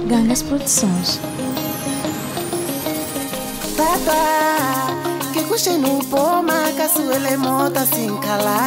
Gangas Produções. Tata, que cuxe no poma, casuele mota sem assim, calar.